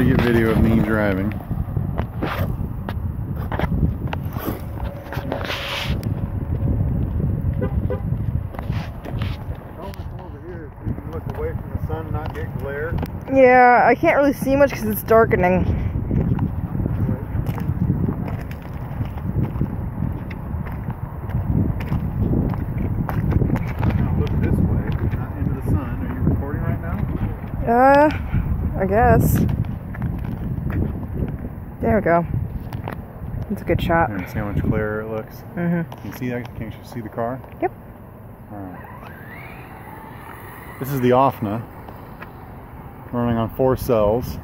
to get video of me driving. Yeah, I can't really see much because it's darkening. Uh, I guess. There we go. That's a good shot. And see how much clearer it looks? Mm-hmm. Can you see that? Can you see the car? Yep. Alright. This is the Ofna, Running on four cells.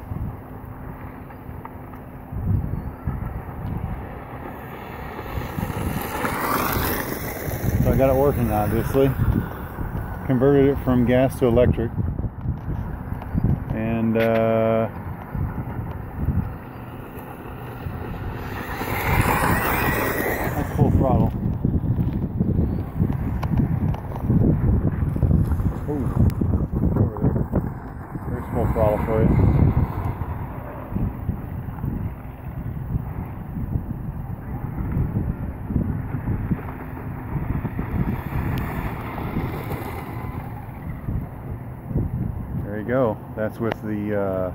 So I got it working obviously. Converted it from gas to electric. And uh, that's full throttle. Ooh, over there. There's throttle for you. There you go. That's with the uh,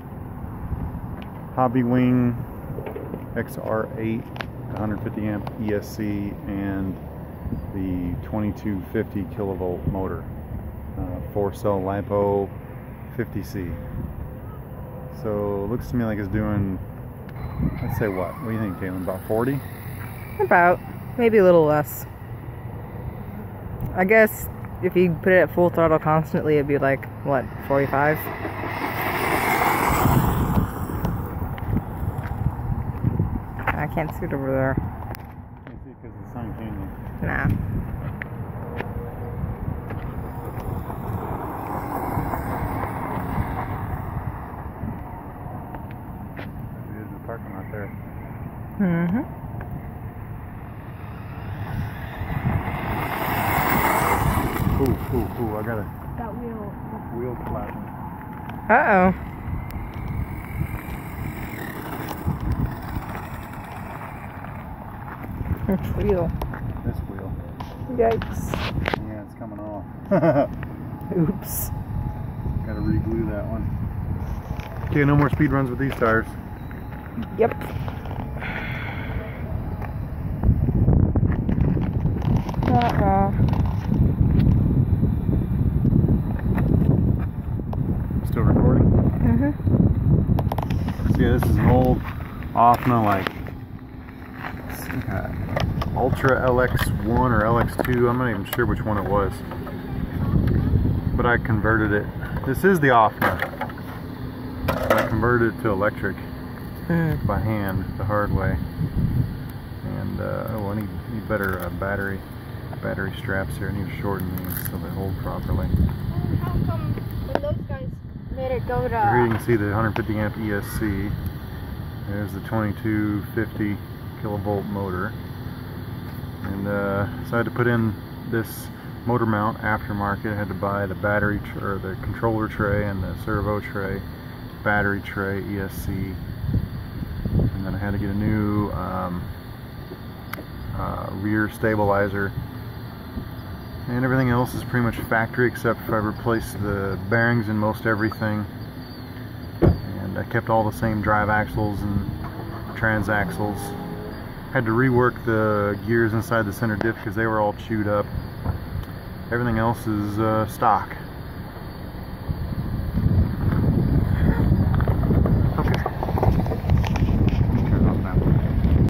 Hobbywing XR8 150 amp ESC and the 2250 kilovolt motor. Uh, four cell LiPo 50C. So it looks to me like it's doing, let's say what? What do you think, Caitlin? About 40? About. Maybe a little less. I guess if you put it at full throttle constantly, it'd be like, what, 45? I can't see it over there. Can't see because sun? Nah. There's the parking lot there. Mm-hmm. Ooh, ooh, ooh, I got a That wheel. wheel flapping. Uh-oh. Which wheel? This wheel. Yikes. Yeah, it's coming off. Oops. Gotta re-glue that one. Okay, no more speed runs with these tires. Yep. Uh-uh. Still recording? Mm-hmm. Yeah, this is an old Ofna like like Ultra LX1 or LX2. I'm not even sure which one it was. But I converted it. This is the Ofna. I converted it to electric. By hand the hard way. And uh, oh, I need, need better uh, battery battery straps here. I need to shorten these so they hold properly. How come when those guys made it go Here you can see the 150 amp ESC. There's the 2250 kilovolt motor. And uh, so I had to put in this motor mount aftermarket. I had to buy the battery or the controller tray and the servo tray, battery tray, ESC. Had to get a new um, uh, rear stabilizer. And everything else is pretty much factory except I replaced the bearings in most everything. And I kept all the same drive axles and transaxles. Had to rework the gears inside the center diff because they were all chewed up. Everything else is uh, stock.